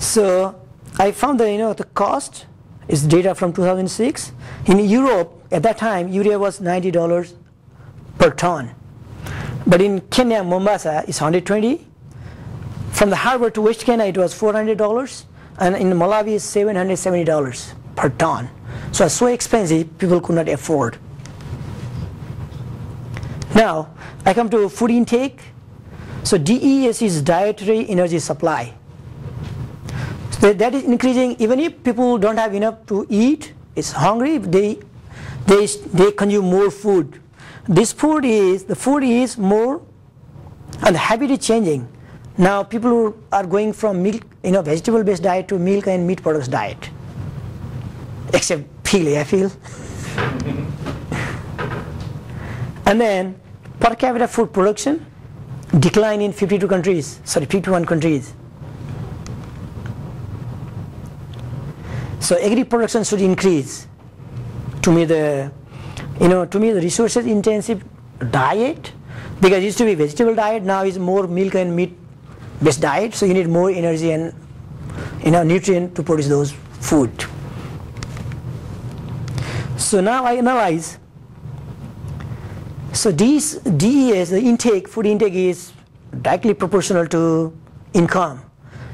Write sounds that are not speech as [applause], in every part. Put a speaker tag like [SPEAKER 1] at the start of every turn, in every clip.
[SPEAKER 1] So I found that you know the cost is data from 2006. In Europe at that time urea was $90 per ton. But in Kenya, Mombasa, it's 120. From the harbor to West Kenya, it was $400. And in Malawi, it's $770 per ton. So it's so expensive, people could not afford. Now, I come to food intake. So DES is dietary energy supply. That is increasing even if people don't have enough to eat, it's hungry, they, they, they consume more food. This food is, the food is more, and the habit is changing. Now people are going from milk, you know, vegetable-based diet to milk and meat products diet. Except Philly, I feel. [laughs] and then per capita food production decline in 52 countries, sorry, 51 countries. So agri production should increase to me the, you know, to meet the resources intensive diet because used to be vegetable diet, now is more milk and meat based diet, so you need more energy and you know nutrient to produce those food. So now I analyze. So these DES, the intake, food intake is directly proportional to income,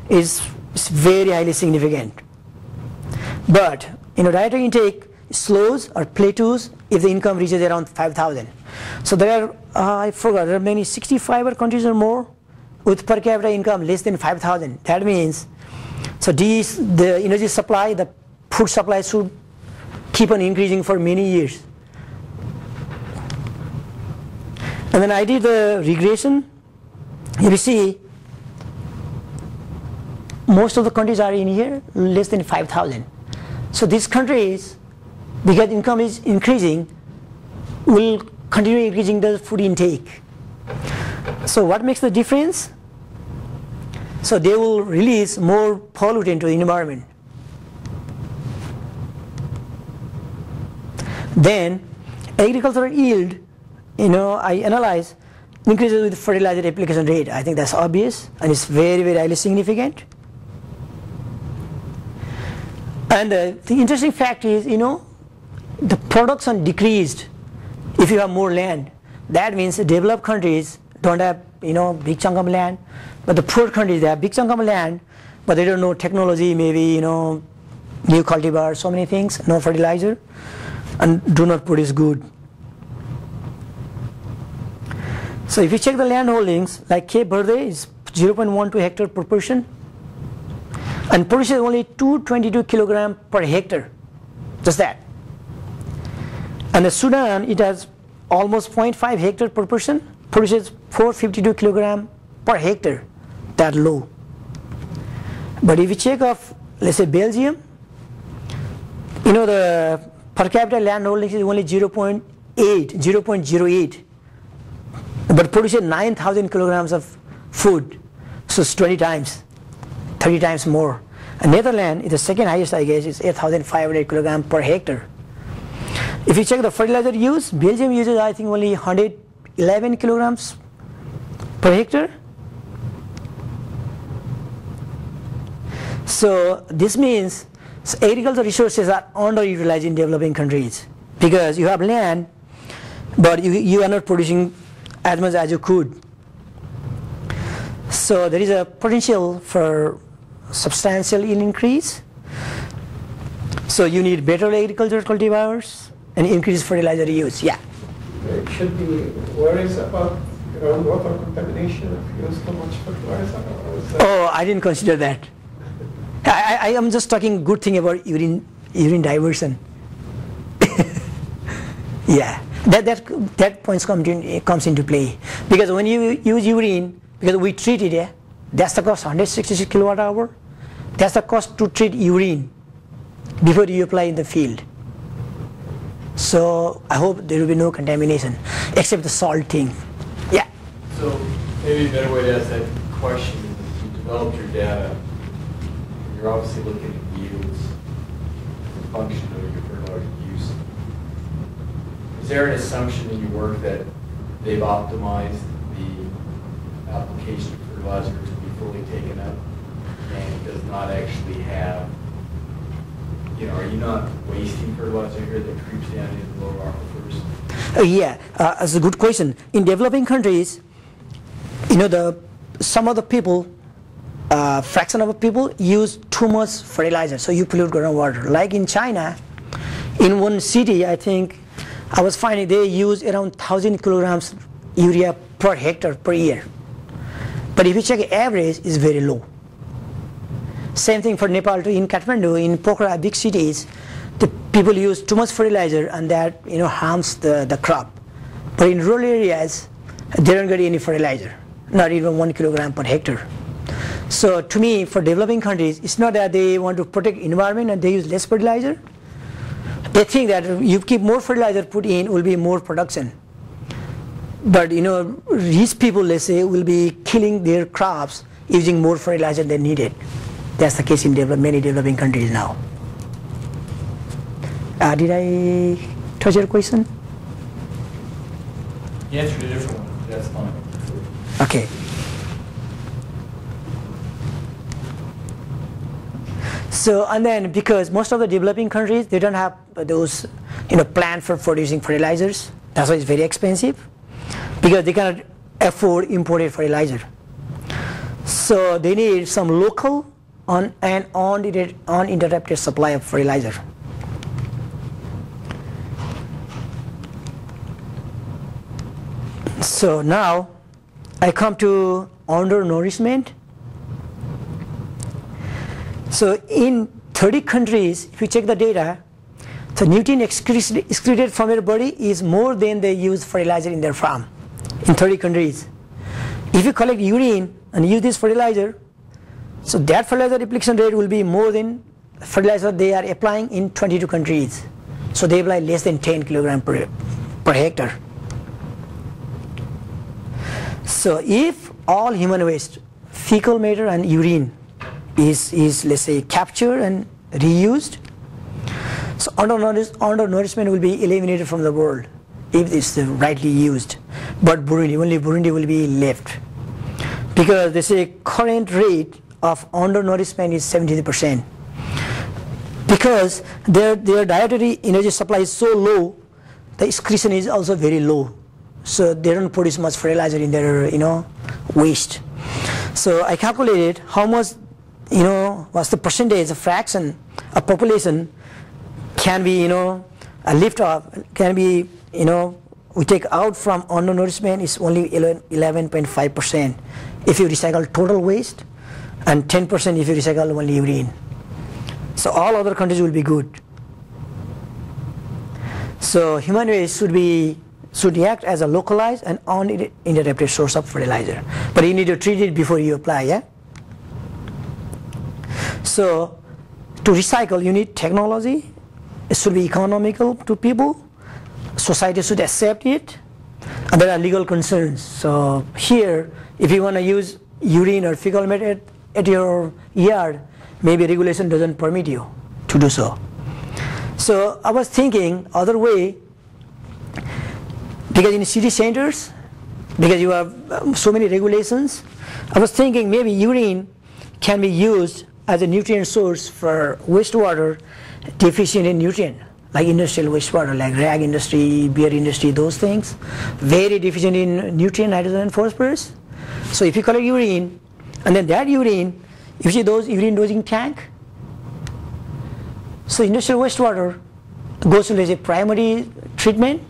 [SPEAKER 1] is very highly significant. But you know, dietary intake slows or plateaus if the income reaches around 5,000. So there are, uh, I forgot, there are many 65 countries or more with per capita income less than 5,000. That means, so these, the energy supply, the food supply should keep on increasing for many years. And then I did the regression. You see, most of the countries are in here less than 5,000. So these countries, because income is increasing, will continue increasing the food intake. So what makes the difference? So they will release more pollutant to the environment. Then agricultural yield, you know, I analyze increases with fertilizer application rate. I think that's obvious and it's very, very highly significant. And uh, the interesting fact is, you know, the production decreased if you have more land. That means the developed countries don't have, you know, big chunk of land. But the poor countries, they have big chunk of land, but they don't know technology, maybe, you know, new cultivar, so many things, no fertilizer, and do not produce good. So if you check the land holdings, like Cape Verde is 0.12 hectare per person, and produces only 222 kilogram per hectare, just that. And the Sudan, it has almost 0.5 hectare per person, produces 452 kilogram per hectare, that low. But if you check of, let's say Belgium, you know the per capita land holding is only 0.8, 0.08, but produces 9,000 kilograms of food, so it's 20 times. 30 times more. And Netherlands is the second highest, I guess, is 8,500 kilogram per hectare. If you check the fertilizer use, Belgium uses, I think, only 111 kilograms per hectare. So this means agricultural resources are underutilized in developing countries because you have land, but you, you are not producing as much as you could. So there is a potential for substantial yield increase. So you need better agricultural cultivars and increased fertilizer use. Yeah.
[SPEAKER 2] There should be worries about groundwater contamination if you use too much fertilizer.
[SPEAKER 1] Oh, I didn't consider that. [laughs] I, I, am just talking good thing about urine urine diversion. [laughs] yeah, that that that points come in, comes into play because when you use urine, because we treat it, yeah, that's the cost 166 kilowatt hour. That's the cost to treat urine before you apply in the field. So I hope there will be no contamination except the salt thing. Yeah.
[SPEAKER 3] So maybe a better way to ask that question is you developed your data, you're obviously looking at yields a function of your fertilizer use. Is there an assumption in your work that they've optimized the application of fertilizer fully taken up and does not actually have, you know, are you not wasting fertilizer here that creeps down into the lower aquifers?
[SPEAKER 1] Uh, yeah, uh, that's a good question. In developing countries, you know, the some of the people, uh, fraction of the people use too much fertilizer, so you pollute groundwater. Like in China, in one city, I think I was finding they use around thousand kilograms urea per hectare per year. But if you check average, it's very low. Same thing for Nepal too. In Kathmandu, in Pokhara, big cities, the people use too much fertilizer and that you know harms the, the crop. But in rural areas, they don't get any fertilizer, not even one kilogram per hectare. So to me, for developing countries, it's not that they want to protect environment and they use less fertilizer. They think that you keep more fertilizer put in will be more production. But you know, rich people, let's say, will be killing their crops using more fertilizer than needed. That's the case in develop, many developing countries now. Uh, did I touch your question?
[SPEAKER 3] You answered a different one, that's fine.
[SPEAKER 1] Okay. So and then because most of the developing countries they don't have those you know plant for producing fertilizers, that's why it's very expensive because they cannot afford imported fertilizer. So they need some local on and uninterrupted supply of fertilizer. So now I come to undernourishment. So in 30 countries, if you check the data, the nutrient excreted from your body is more than they use fertilizer in their farm in 30 countries. If you collect urine and use this fertilizer, so that fertilizer application rate will be more than fertilizer they are applying in 22 countries. So they apply less than 10 kilogram per, per hectare. So if all human waste, fecal matter and urine is, is let's say captured and reused, so undernourishment will be eliminated from the world if it's rightly used. But Burundi, only Burundi will be left. Because they say current rate of undernourishment is 70%. Because their, their dietary energy supply is so low, the excretion is also very low. So they don't produce much fertilizer in their, you know, waste. So I calculated how much, you know, what's the percentage, a fraction of population can be, you know, a lift off, can be, you know, we take out from undernourishment is only 11.5% if you recycle total waste and 10% if you recycle only urine. So all other countries will be good. So human waste should be should act as a localized and uninterrupted source of fertilizer. But you need to treat it before you apply, yeah? So to recycle you need technology, it should be economical to people, society should accept it, and there are legal concerns. So here, if you want to use urine or fecal matter at your yard, maybe regulation doesn't permit you to do so. So I was thinking other way, because in city centers, because you have um, so many regulations, I was thinking maybe urine can be used as a nutrient source for wastewater deficient in nutrient, like industrial wastewater, like rag industry, beer industry, those things, very deficient in nutrient, nitrogen and phosphorus. So if you collect urine, and then that urine, you see those urine dosing tank, so industrial wastewater goes to a primary treatment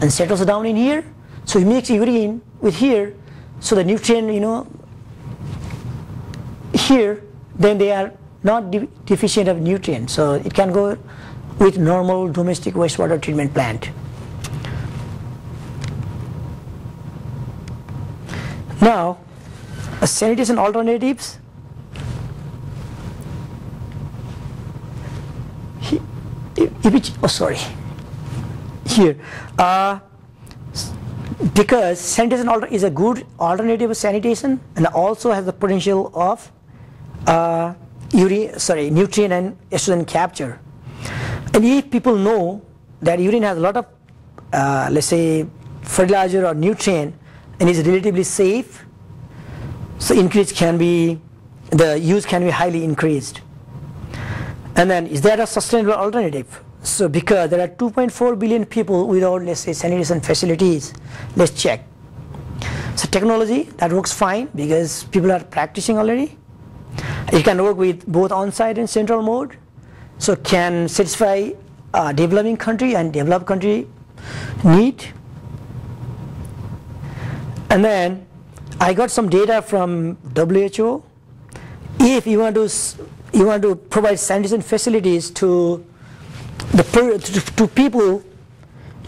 [SPEAKER 1] and settles down in here. So you mix urine with here, so the nutrient, you know, here, then they are not de deficient of nutrients. So it can go with normal domestic wastewater treatment plant. Now, sanitation alternatives. He, oh, sorry. Here, uh, because sanitation is a good alternative of sanitation and also has the potential of uh, urine, sorry, nutrient and estrogen capture. And if people know that urine has a lot of, uh, let's say, fertilizer or nutrient and is relatively safe, so increase can be the use can be highly increased. And then is there a sustainable alternative? So because there are 2.4 billion people without let's say sanitation facilities, let's check. So technology that works fine because people are practicing already. It can work with both on-site and central mode. So can satisfy developing country and developed country need. And then I got some data from WHO. If you want to you want to provide sanitation facilities to the to people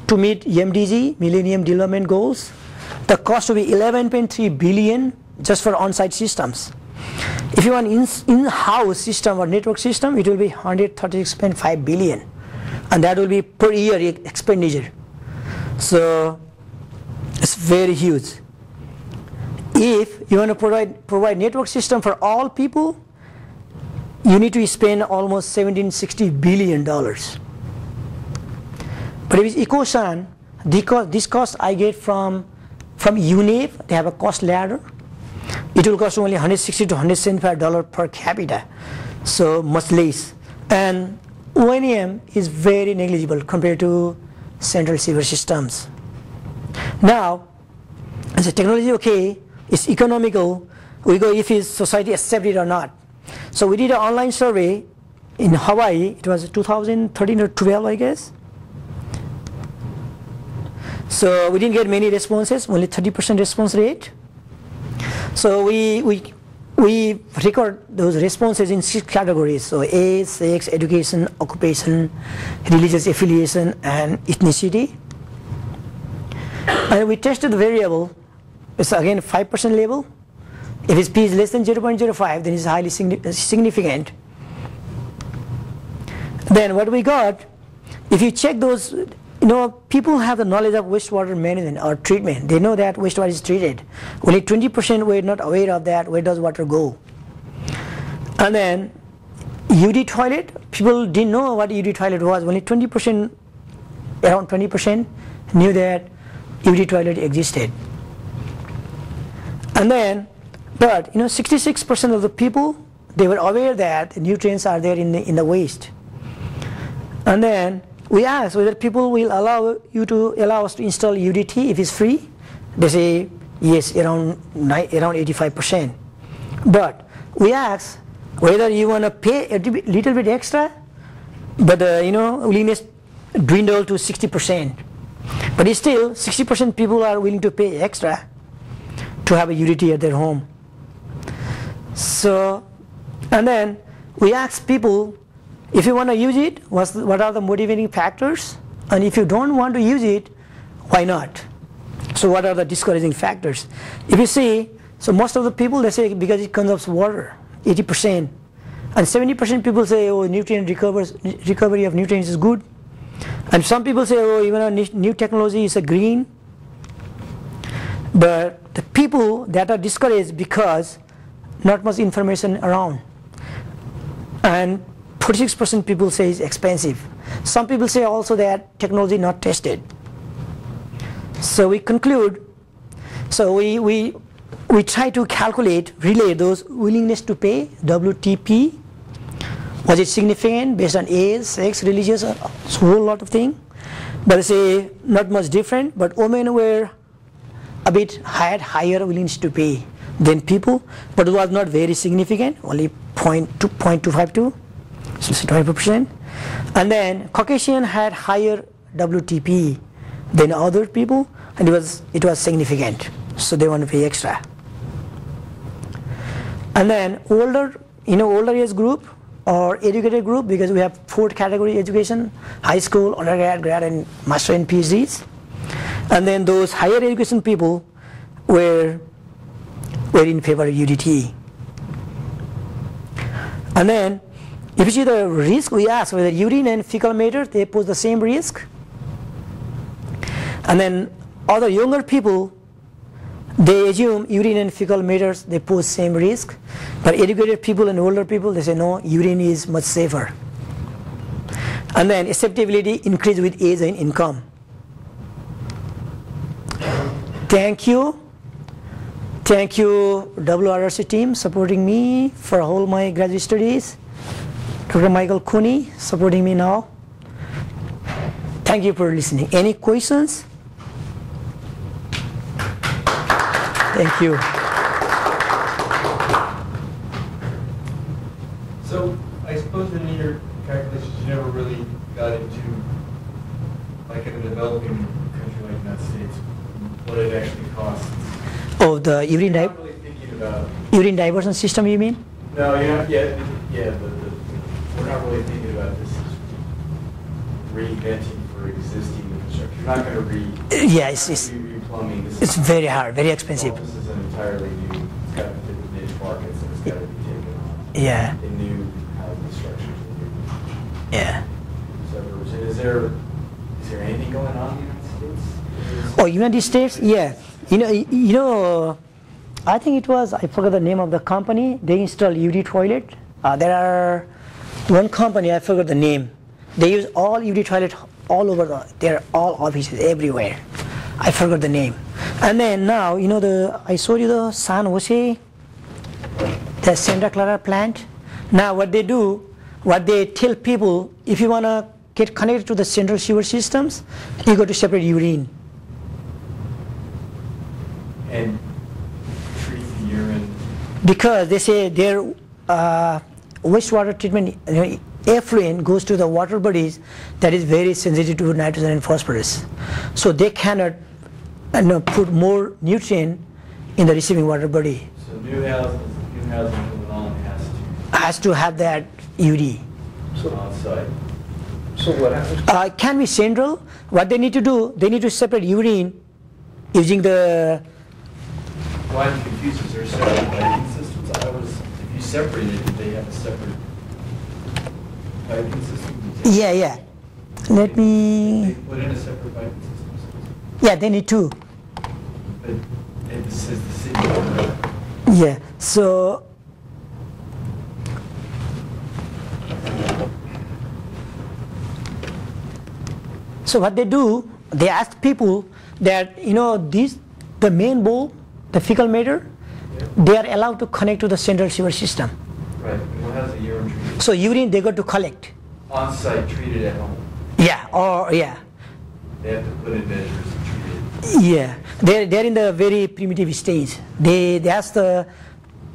[SPEAKER 1] to meet MDG Millennium Development Goals, the cost will be 11.3 billion just for on-site systems. If you want in-house system or network system, it will be 136.5 billion, and that will be per year expenditure. So it's very huge. If you want to provide provide network system for all people, you need to spend almost 1760 billion dollars. But if it's EcoSan, this cost I get from from UNEP, they have a cost ladder. It will cost only 160 to 175 dollar per capita, so much less. And ONM is very negligible compared to central sewer systems. Now, is the technology okay? It's economical. We go if is society accept it or not. So we did an online survey in Hawaii. It was 2013 or 12, I guess. So we didn't get many responses, only 30% response rate. So we, we, we record those responses in six categories. So age, sex, education, occupation, religious affiliation, and ethnicity. And we tested the variable. It's again 5% label. If its p is less than 0.05, then it's highly significant. Then what we got, if you check those you know, people have the knowledge of wastewater management or treatment. They know that wastewater is treated. Only 20% were not aware of that. Where does water go? And then UD toilet, people didn't know what UD toilet was. Only 20%, around 20% knew that UD toilet existed. And then, but you know, 66% of the people, they were aware that nutrients are there in the, in the waste. And then we asked whether people will allow you to allow us to install UDT if it's free. They say yes, around around 85%. But we asked whether you want to pay a little bit extra, but uh, you know willingness dwindle to 60%. But still, 60% people are willing to pay extra to have a UDT at their home. So, and then we asked people if you want to use it, what are the motivating factors? And if you don't want to use it, why not? So what are the discouraging factors? If you see, so most of the people they say because it consumes water, 80%. And 70% people say, oh, nutrient recovers, recovery of nutrients is good. And some people say, oh, even a new technology is a green. But the people that are discouraged because not much information around. And 46% people say it's expensive. Some people say also that technology not tested. So we conclude, so we, we, we try to calculate, relay those willingness to pay, WTP. Was it significant based on age, sex, religious, uh, a whole lot of things. But say not much different, but women were a bit had higher willingness to pay than people, but it was not very significant, only 0.2, 25%. And then Caucasian had higher WTP than other people and it was, it was significant. So they want to pay extra. And then older, you know, older age group or educated group because we have four category education, high school, undergrad, grad and master and PhDs. And then those higher education people were, were in favor of UDT. And then if you see the risk, we ask whether urine and fecal matter, they pose the same risk. And then other younger people, they assume urine and fecal matters, they pose same risk. But educated people and older people, they say no, urine is much safer. And then acceptability increase with age and income. Thank you. Thank you WRRC team supporting me for all my graduate studies. Dr. Michael Cooney supporting me now. Thank you for listening. Any questions? Thank you.
[SPEAKER 3] So I suppose in your calculations, you never really got into, like in a developing country like the United States, what it actually costs.
[SPEAKER 1] Oh, the urine, di-
[SPEAKER 3] really
[SPEAKER 1] urine diversion system you mean?
[SPEAKER 3] no, you're not, yeah, yeah, the, we're not really thinking about this reinventing for existing infrastructure. You're not gonna re.
[SPEAKER 1] Yeah, it's- it's-
[SPEAKER 3] re-
[SPEAKER 1] It's very hard, very expensive.
[SPEAKER 3] Well, This is an entirely new, it's got to fit the niche markets and it's got to be taken on.
[SPEAKER 1] Yeah,
[SPEAKER 3] In new housing structures. new
[SPEAKER 1] yeah.
[SPEAKER 3] And is there, is there anything going on in the United States?
[SPEAKER 1] Oh, United States? Yeah. You know, you know, I think it was, I forgot the name of the company. They install UD toilet. Uh, there are one company, I forgot the name. They use all UD toilet all over the, they're all offices everywhere. I forgot the name. And then now, you know, the, I showed you the San Jose, the Santa Clara plant. Now what they do, what they tell people, if you want to get connected to the central sewer systems, you go to separate urine.
[SPEAKER 3] And treat the urine,
[SPEAKER 1] because they say their uh, wastewater treatment effluent goes to the water bodies that is very sensitive to nitrogen and phosphorus. So they cannot you know, put more nutrient in the receiving water body.
[SPEAKER 3] so new houses, new housing coming on has to,
[SPEAKER 1] Has to have that UD.
[SPEAKER 3] on site.
[SPEAKER 2] So what happens?
[SPEAKER 1] Uh, can be central. What they need to do, they need to separate urine using the
[SPEAKER 3] Why I'm confused, is there separate piping systems? I was, if you separated they have a separate piping system?
[SPEAKER 1] yeah yeah. Let
[SPEAKER 3] They
[SPEAKER 1] me
[SPEAKER 3] put in a separate piping system?
[SPEAKER 1] yeah they need to
[SPEAKER 3] But it says the city.
[SPEAKER 1] yeah so so what they do they ask people that you know this, the main bowl the fecal matter they are allowed to connect to the central sewer system
[SPEAKER 3] Right, and what has the urine treated?
[SPEAKER 1] so urine they got to collect
[SPEAKER 3] On-site treated at home.
[SPEAKER 1] yeah or yeah
[SPEAKER 3] They have to put in measures and treat it.
[SPEAKER 1] yeah they're, they're in the very primitive stage they that's the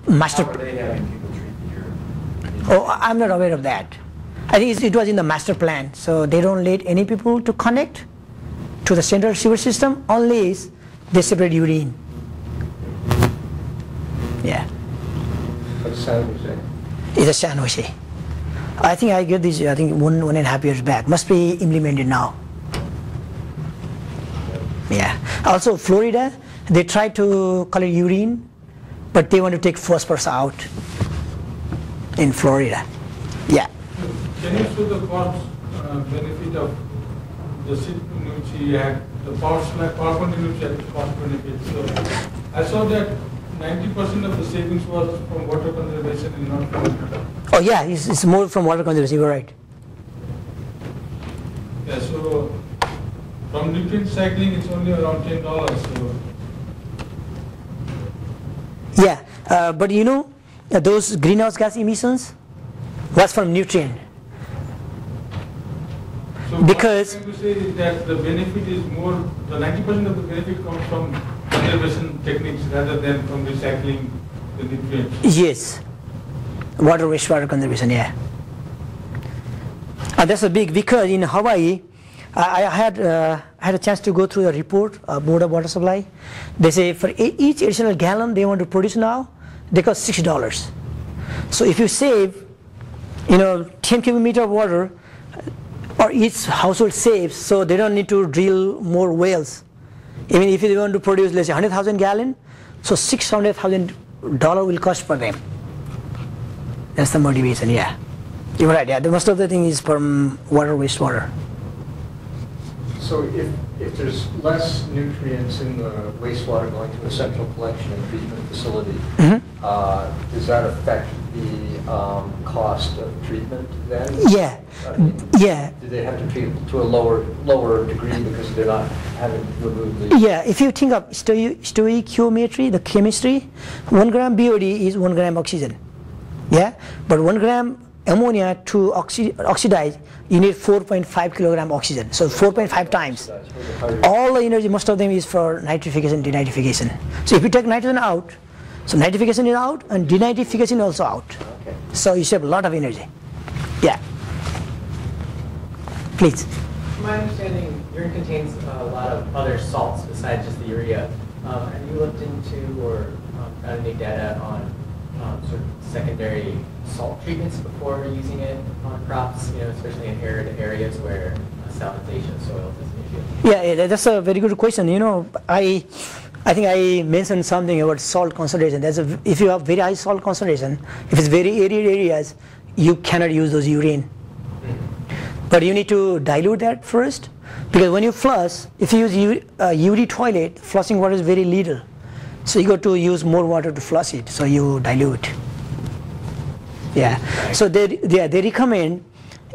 [SPEAKER 1] master
[SPEAKER 3] How are they having people treat the urine?
[SPEAKER 1] Oh, I'm not aware of that. I think it was in the master plan, so they don't let any people to connect to the central sewer system unless they separate urine. Yeah,
[SPEAKER 2] What San Jose?
[SPEAKER 1] it's a San Jose. I think I get this. I think one one and a half years back. Must be implemented now. Yeah. Also, Florida, they try to collect urine, but they want to take phosphorus out in Florida. Yeah.
[SPEAKER 2] Can you show the cost uh, benefit of the seat which you had, the power supply, power continuity cost benefit? So I saw that ninety percent of the savings was from water conservation and not from,
[SPEAKER 1] Oh yeah, it's, it's more from water conservation. You're right.
[SPEAKER 2] yeah, so from nutrient cycling, it's only around ten dollars, so.
[SPEAKER 1] Yeah, uh, but you know, uh, those greenhouse gas emissions was from nutrient.
[SPEAKER 2] So what
[SPEAKER 1] Because-
[SPEAKER 2] I'm trying to say is that the benefit is more, the ninety percent of the benefit comes from conservation techniques rather than from recycling the nutrients.
[SPEAKER 1] Yes, water wastewater conservation. Yeah, and that's a big because in Hawaii, I, I had uh, I had a chance to go through the report, uh, Board of Water Supply. They say for each additional gallon they want to produce now, they cost six dollars. So if you save, you know, 10 cubic meter of water, or each household saves, so they don't need to drill more wells. Even if they want to produce, let's say, 100,000 gallon, so 600,000 dollar will cost for them. That's the motivation. Yeah, you're right. Yeah, the most of the thing is from water, wastewater.
[SPEAKER 4] So if, if there's less nutrients in the wastewater going to a central collection and treatment facility,
[SPEAKER 1] Mhm.
[SPEAKER 4] Uh, does that affect the
[SPEAKER 5] um, cost of treatment then?
[SPEAKER 1] Yeah,
[SPEAKER 5] Uh,
[SPEAKER 1] yeah.
[SPEAKER 5] Do they have to treat to a lower, lower degree because they're not having removed the?
[SPEAKER 1] Yeah, if you think of stoichiometry, the chemistry, 1 gram BOD is 1 gram oxygen. Yeah, but 1 gram ammonia to oxi- oxidize, you need 4.5 kilogram oxygen. So 4.5 times.
[SPEAKER 5] That's where the hydrogen-
[SPEAKER 1] All the energy, most of them is for nitrification, denitrification. So if you take nitrogen out, so nitrification is out and denitrification also out.
[SPEAKER 5] Okay.
[SPEAKER 1] So you save a lot of energy. Yeah. Please.
[SPEAKER 6] From my understanding, urine contains a lot of other salts besides just the urea. Um, Have you looked into or um, found any data on um, sort of secondary salt treatments before using it on crops, you know, especially in arid areas where uh, salinization of soils is an issue?
[SPEAKER 1] Yeah, yeah, that's a very good question. You know, I, I think I mentioned something about salt concentration. That's a, if you have very high salt concentration, if it's very arid areas, you cannot use those urine. But you need to dilute that first, because when you flush, if you use uh, UD toilet, flushing water is very little. So you got to use more water to flush it. So you dilute. Yeah. So they, yeah, they recommend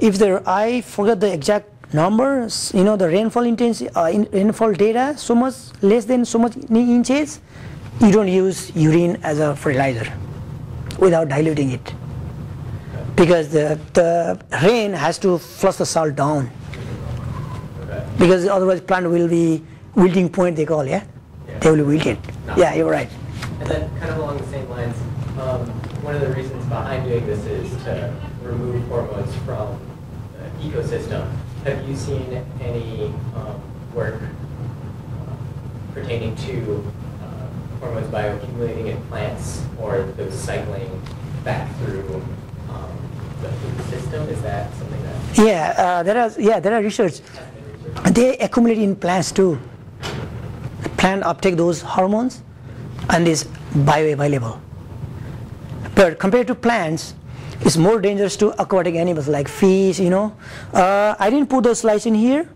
[SPEAKER 1] if there I forget the exact numbers, you know, the rainfall intensity, uh, in, rainfall data, so much less than so much in inches, you don't use urine as a fertilizer without diluting it. Because the, the rain has to flush the salt down. Because otherwise plant will be wilting point they call, yeah?
[SPEAKER 6] Yeah.
[SPEAKER 1] They will be wilted. Yeah, you're right.
[SPEAKER 6] And then kind of along the same lines, um, one of the reasons behind doing this is to remove hormones from the ecosystem. Have you seen any um, work uh, pertaining to uh, hormones bioaccumulating in plants or those cycling back through um, the food system? Is that something that
[SPEAKER 1] Yeah, uh, there are yeah there are research. They accumulate in plants too. Plant uptake those hormones and is bioavailable. But compared to plants, it's more dangerous to aquatic animals like fish, you know. Uh, I didn't put those slides in here,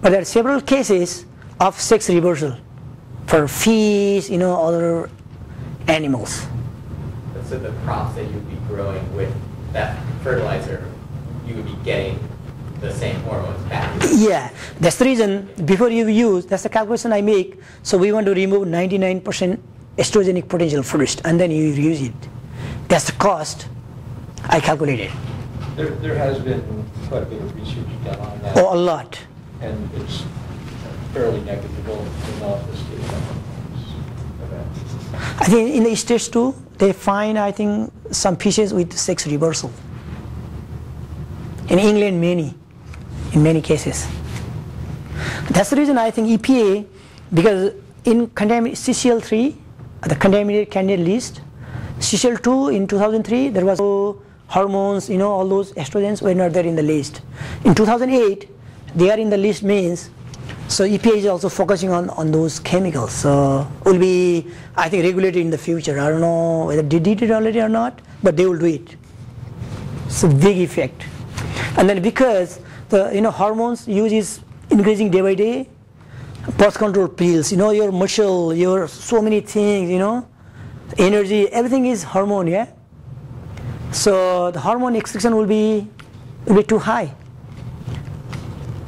[SPEAKER 1] but there are several cases of sex reversal for fish, you know, other animals.
[SPEAKER 6] So the crops that you'd be growing with that fertilizer, you would be getting the same hormones back.
[SPEAKER 1] Yeah, that's the reason before you use, that's the calculation I make. So we want to remove 99% estrogenic potential first and then you use it. That's the cost I calculated.
[SPEAKER 7] There, there has been quite a bit of research done on that,
[SPEAKER 1] Oh, a lot.
[SPEAKER 7] and it's fairly negligible in all of the state
[SPEAKER 1] I think in the states too, they find, I think, some fishes with sex reversal. In England, many, in many cases. That's the reason I think EPA, because in contaminated CCL3, the contaminant candidate list, CCL2 in 2003, there was no hormones, you know, all those estrogens were not there in the list. In 2008, they are in the list means, so EPA is also focusing on, on those chemicals. So will be, I think, regulated in the future. I don't know whether they did it already or not, but they will do it. It's a big effect. And then because the you know hormones use is increasing day by day, birth control pills, you know your muscle, your so many things, you know, energy, everything is hormone, yeah. So the hormone excretion will be will be too high.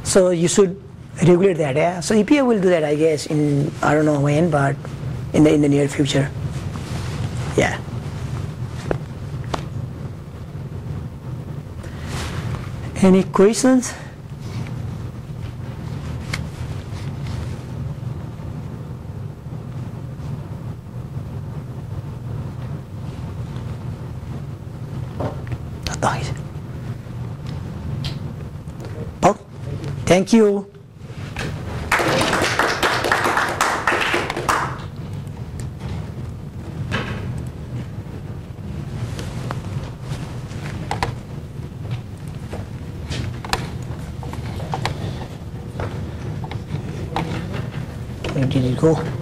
[SPEAKER 1] So you should regulate that, yeah. So EPA will do that, I guess, in I don't know when, but in the in the near future. Yeah. Any questions? Nice. Oh, thank you. Where did it go?